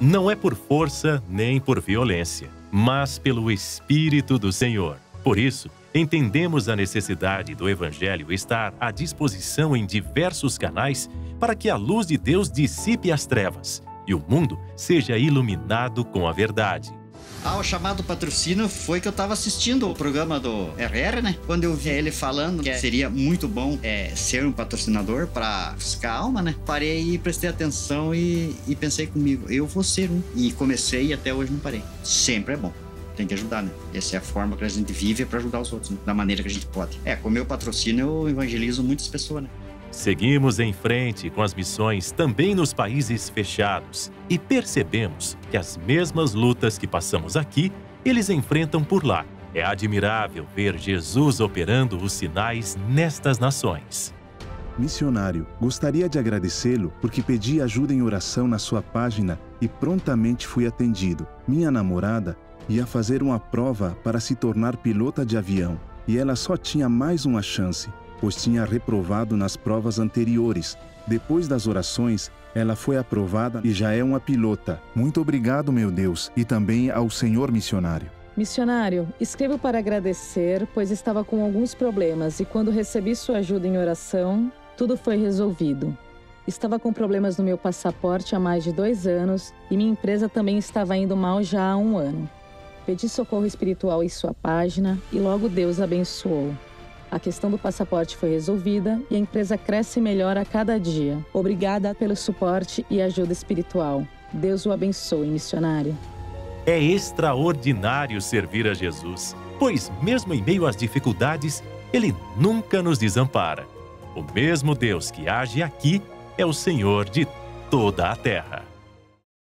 Não é por força nem por violência, mas pelo Espírito do Senhor. Por isso, entendemos a necessidade do Evangelho estar à disposição em diversos canais para que a luz de Deus dissipe as trevas e o mundo seja iluminado com a verdade. Ah, o chamado patrocínio foi que eu tava assistindo o programa do RR, né? Quando eu vi ele falando que seria muito bom é, ser um patrocinador para fiscar a alma, né? Parei e prestei atenção e, e pensei comigo, eu vou ser um. E comecei e até hoje não parei. Sempre é bom tem que ajudar, né? Essa é a forma que a gente vive para ajudar os outros, né? da maneira que a gente pode. É, com o meu patrocínio eu evangelizo muitas pessoas, né? Seguimos em frente com as missões também nos países fechados e percebemos que as mesmas lutas que passamos aqui, eles enfrentam por lá. É admirável ver Jesus operando os sinais nestas nações. Missionário, gostaria de agradecê-lo porque pedi ajuda em oração na sua página e prontamente fui atendido. Minha namorada ia fazer uma prova para se tornar pilota de avião e ela só tinha mais uma chance pois tinha reprovado nas provas anteriores. Depois das orações, ela foi aprovada e já é uma pilota. Muito obrigado, meu Deus, e também ao senhor missionário. Missionário, escrevo para agradecer, pois estava com alguns problemas e quando recebi sua ajuda em oração, tudo foi resolvido. Estava com problemas no meu passaporte há mais de dois anos e minha empresa também estava indo mal já há um ano. Pedi socorro espiritual em sua página e logo Deus abençoou. A questão do passaporte foi resolvida e a empresa cresce melhor a cada dia. Obrigada pelo suporte e ajuda espiritual. Deus o abençoe, missionário. É extraordinário servir a Jesus, pois, mesmo em meio às dificuldades, Ele nunca nos desampara. O mesmo Deus que age aqui é o Senhor de toda a terra.